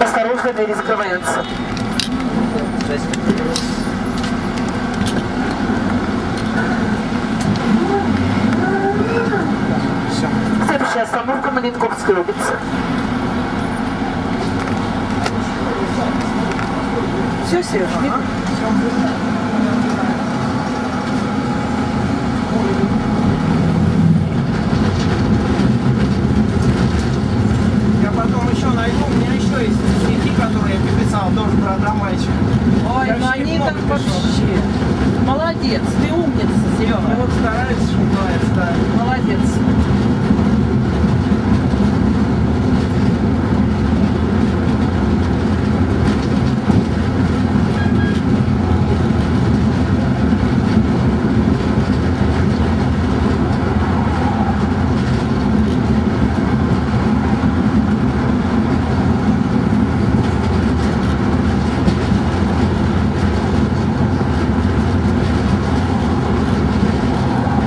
Осторожно, двери закрываются. Следующая остановка Маленковская улица. Все, Сереж, видно? Писал, тоже про трамвайчик. Ой, Я ну они там вообще. Молодец, ты умница, Ну Серега. вот стараюсь, что бывает, да. Молодец.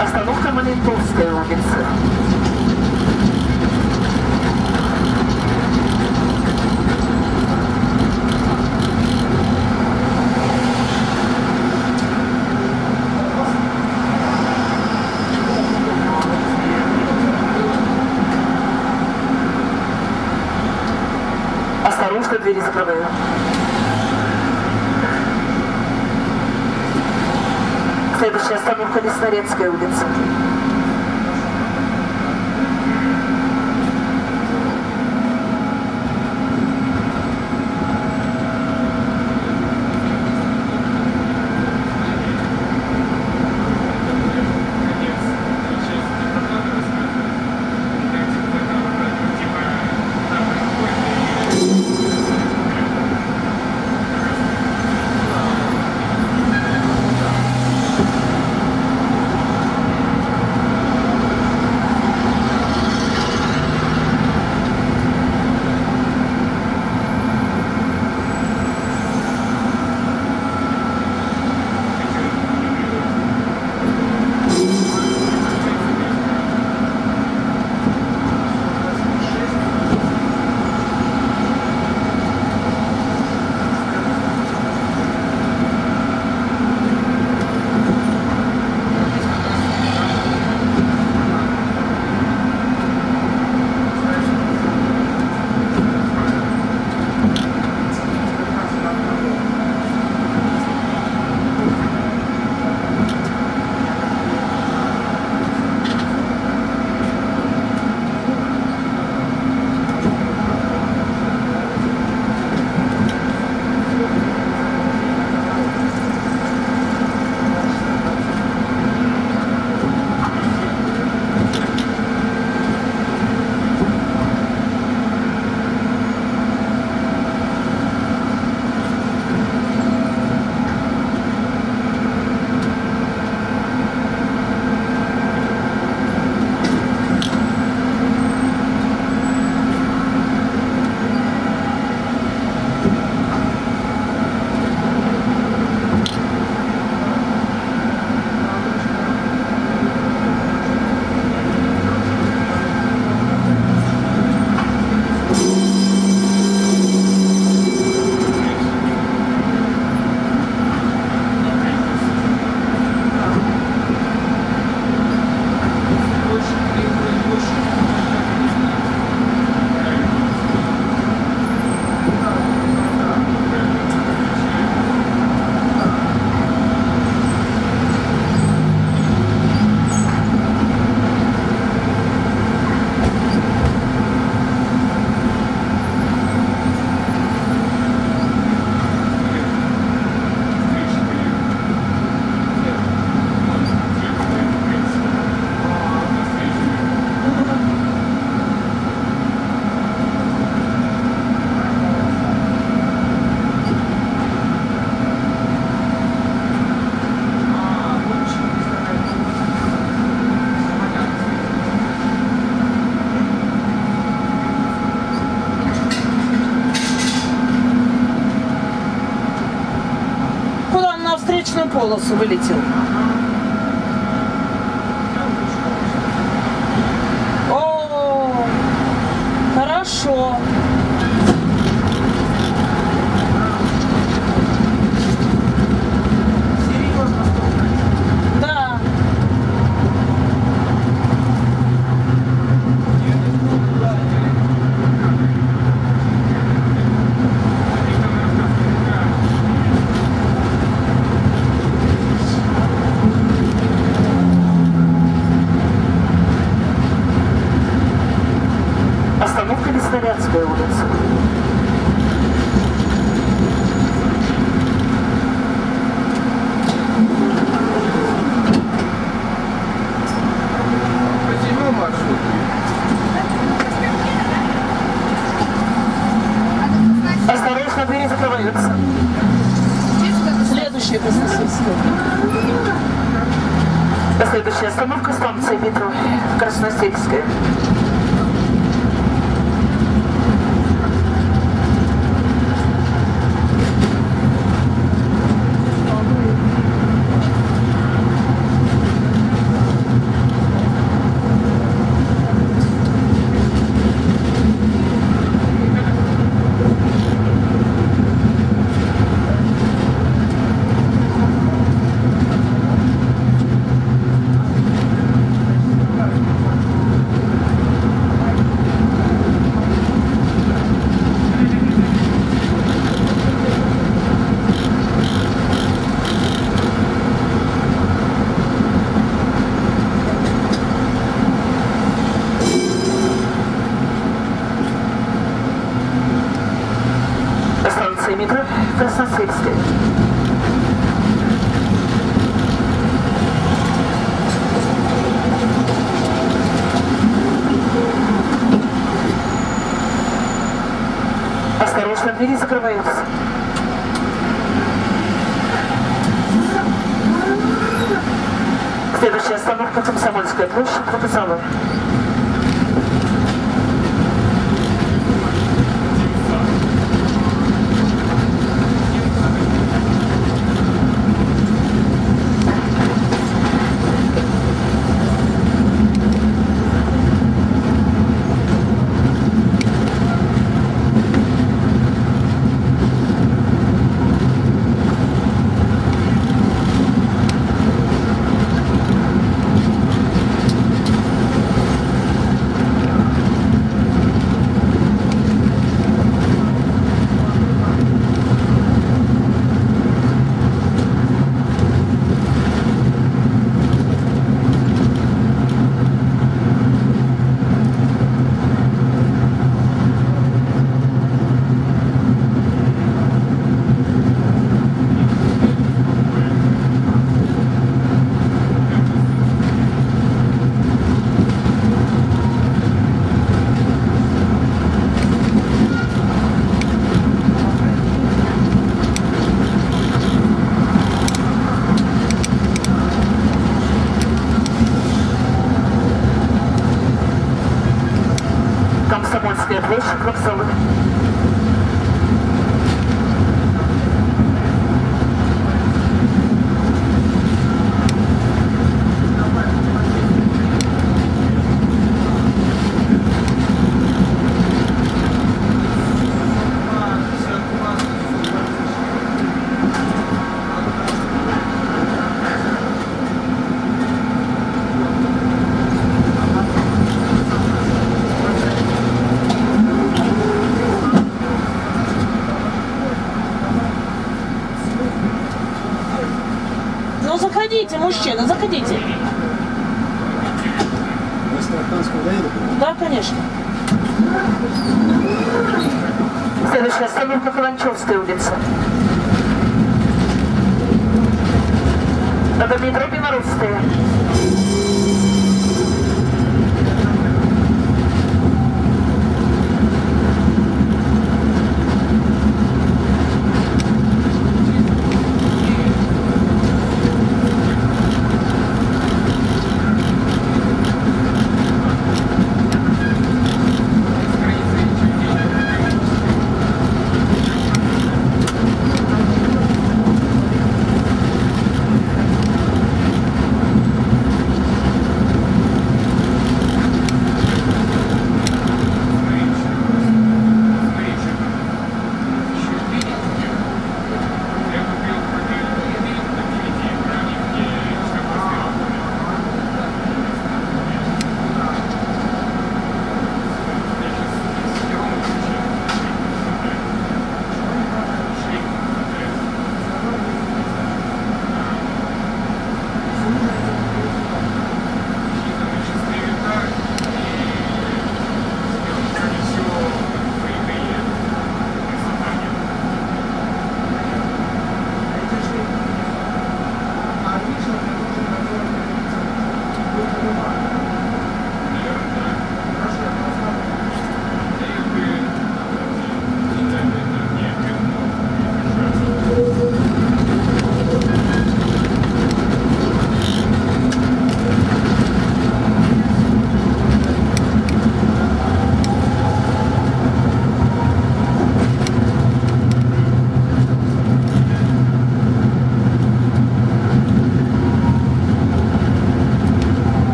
Остановка Маленковская улица. Осторожно, двери закрываю. Следующая остановка Леснорецкая улица. Куда вылетел? Осторожно, двери закрываются. Следующая остановка Комсомольская площадь, Фотосалон. Заходите, мужчина, заходите. Да, конечно. Следующая остановка Каланчевская улица. Это метро Белорусская.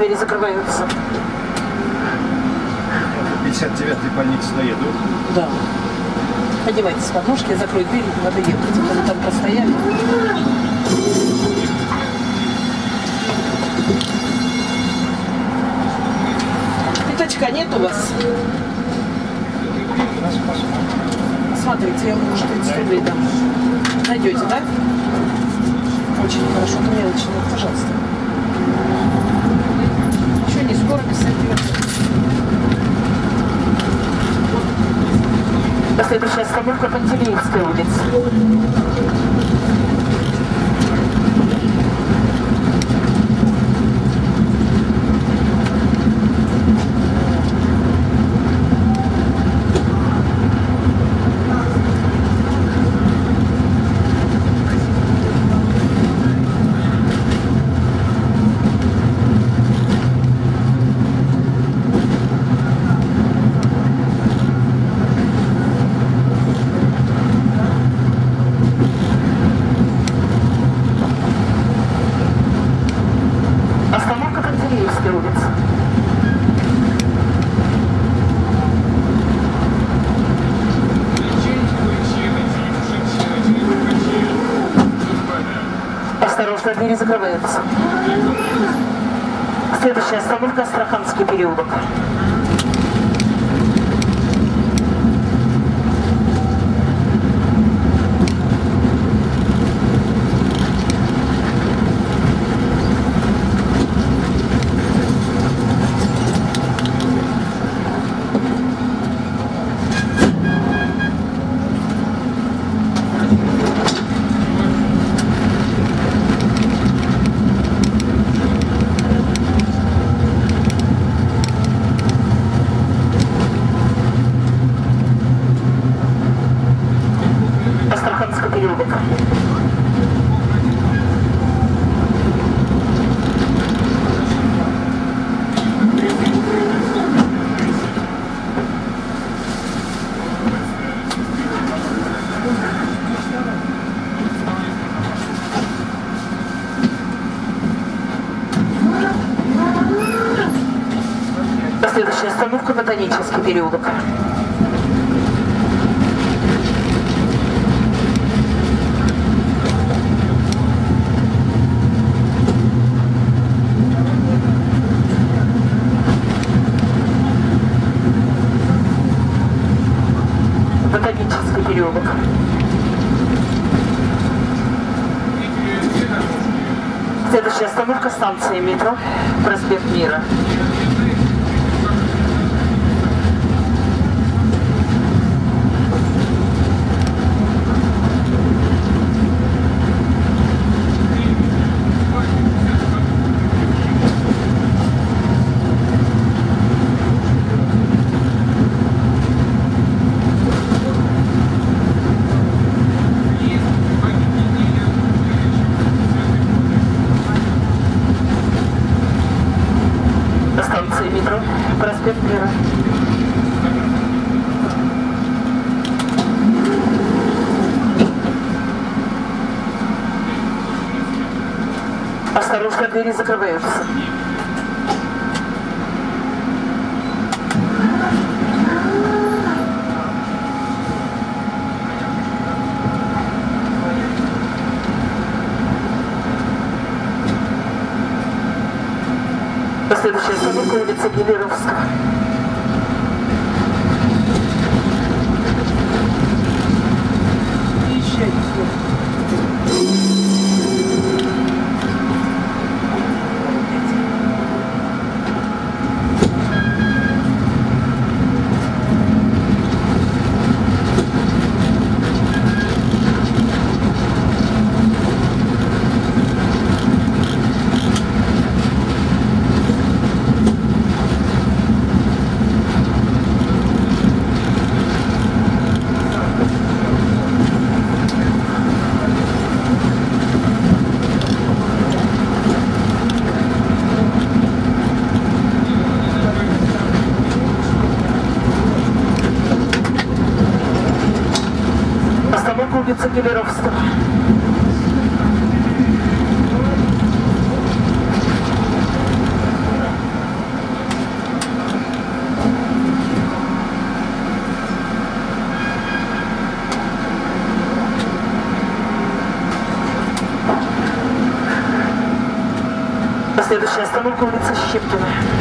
Двери закрываются. 59-й больницы доеду. Да. Одевайтесь в подножки, закрой дверь, надо ехать. Вы там простояли. Пятачка нет у вас? Смотрите, я вам может 30 рублей дам. Найдете, да? Следующая остановка Пантелеевская улица. Остановка Пантелеевская улица. Осторожно, двери закрываются. Следующая остановка Астраханский переулок. Астраханский переулок. Следующая остановка Ботанический переулок. Ботанический. Следующая остановка станция метро, проспект Мира. До станции метро, проспект Мира. Осторожно, двери закрываются. Следующая остановка улица Гелеровская. Остановка улица Щепкина.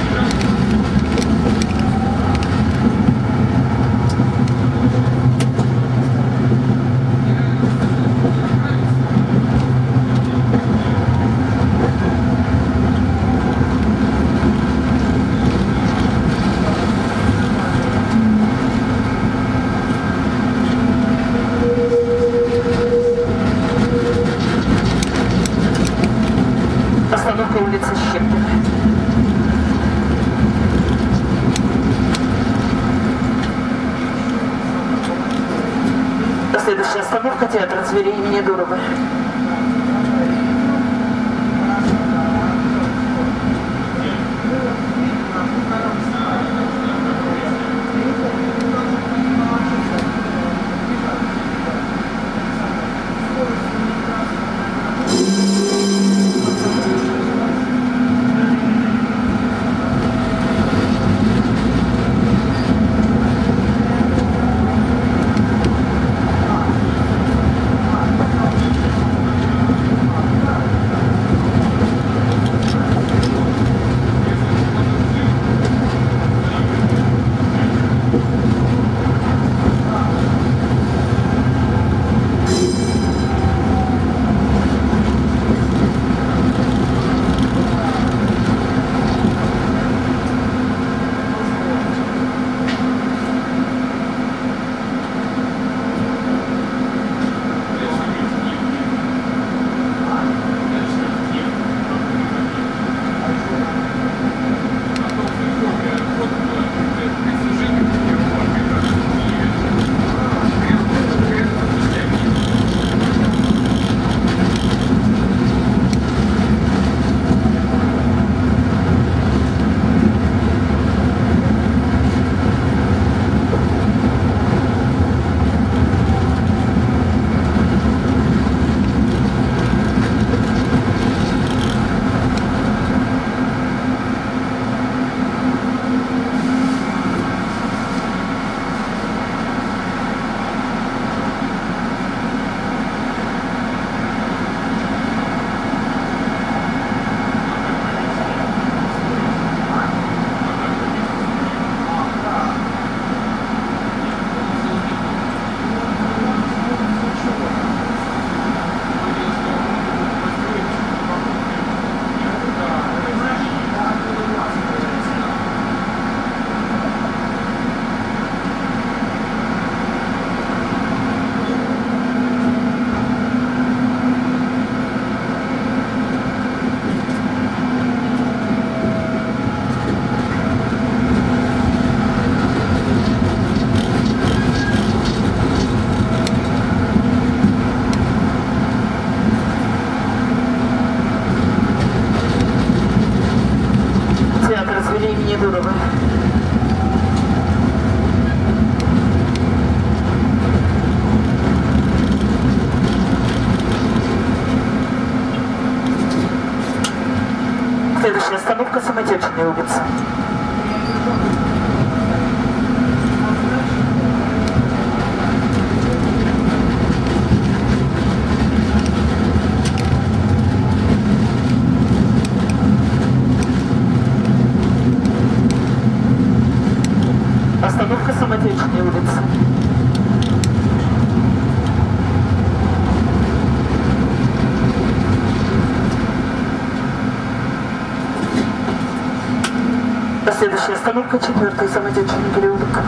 ediyorum. Остановка четвертый самотечный переулок.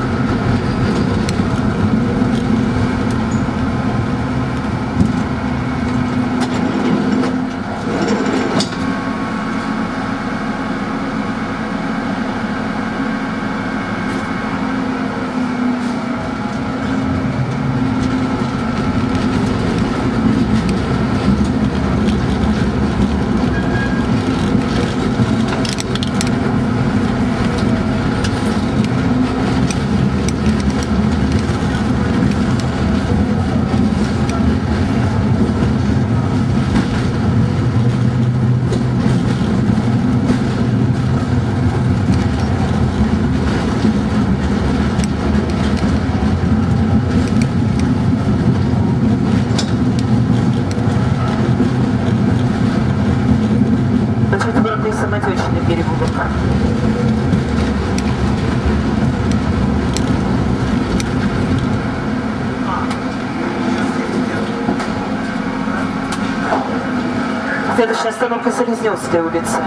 Остановка Селезневская улица.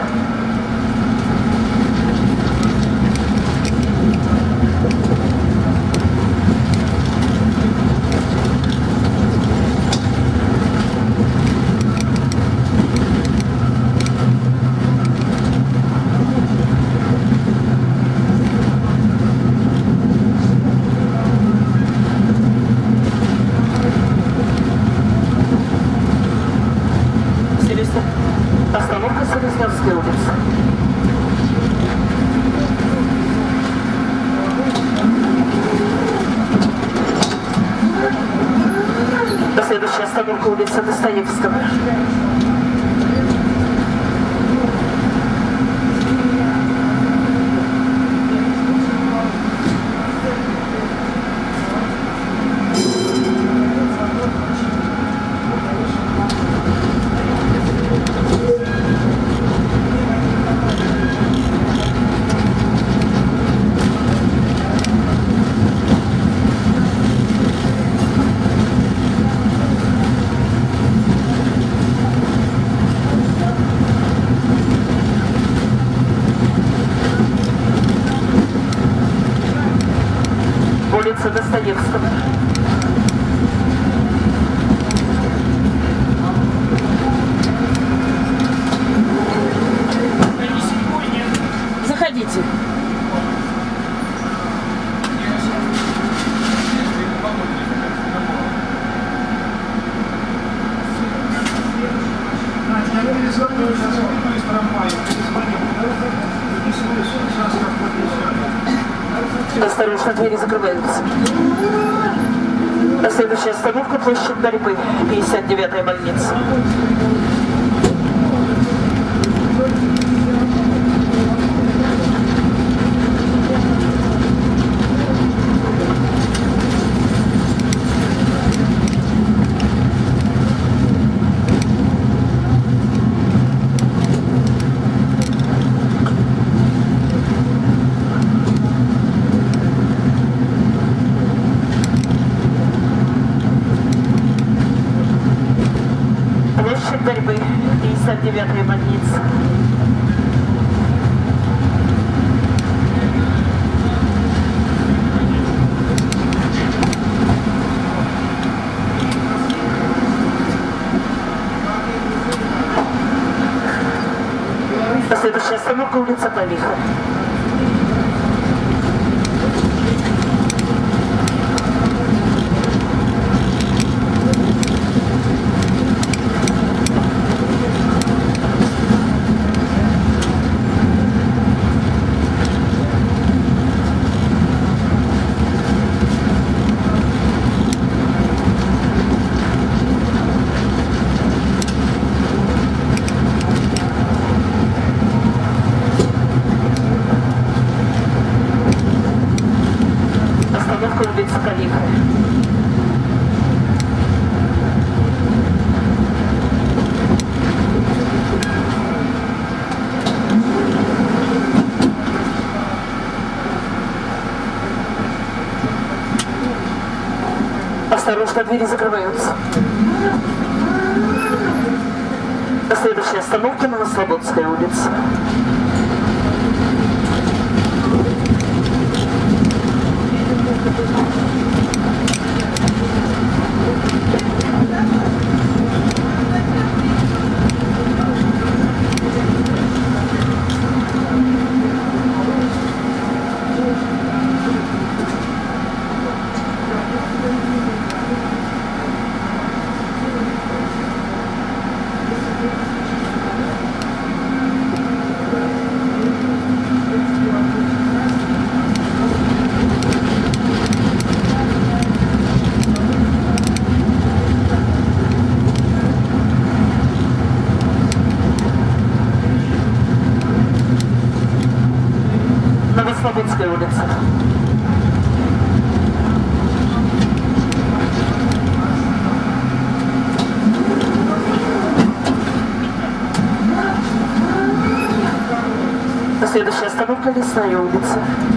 что двери закрываются. Следующая остановка Новослободская улица. Следующая остановка Лесная улица.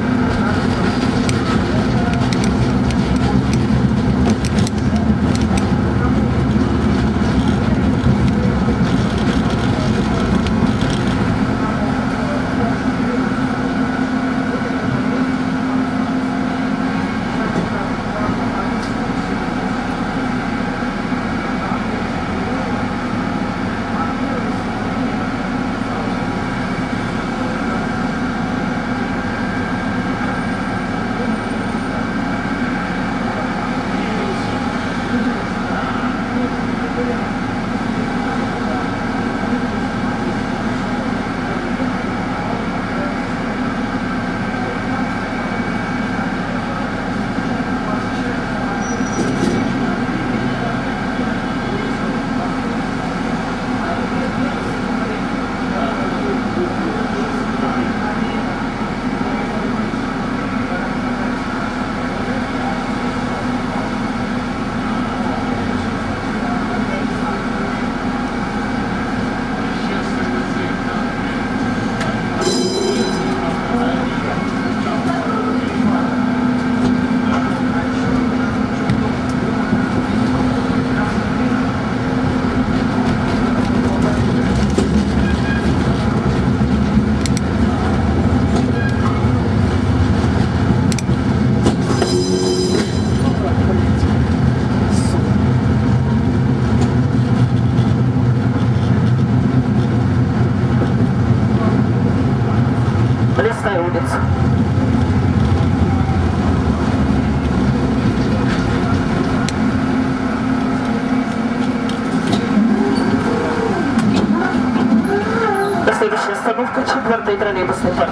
четвертый троллейбусный парк.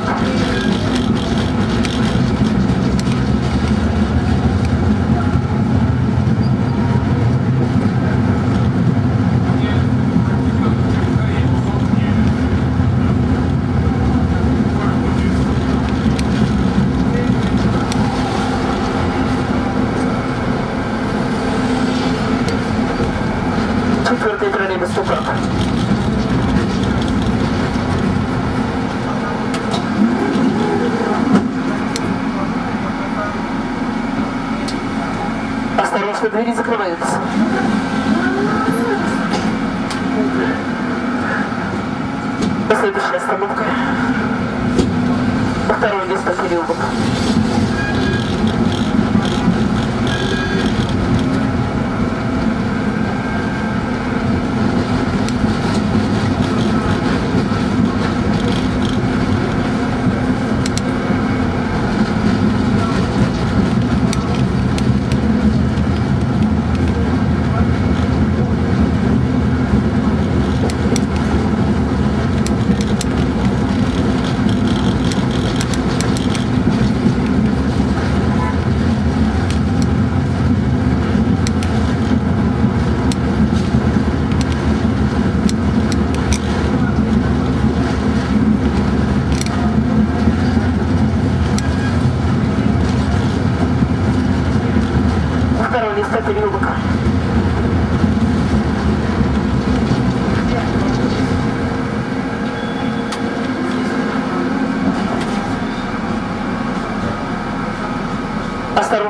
Четвертый троллейбусный парк. Двери закрываются. Следующая остановка. Второй место переулок. Второй место переулок.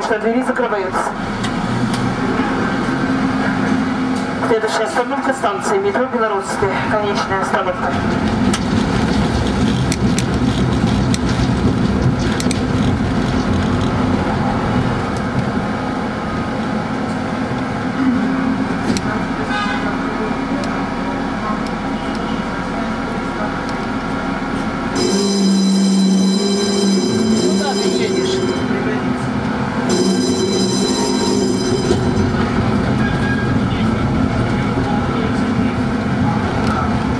Осторожно, двери закрываются. Следующая остановка станции метро Белорусская. Конечная остановка. Куда ты едешь?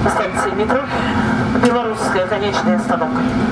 Станция метро Белорусская. Конечная остановка. Сереж, я что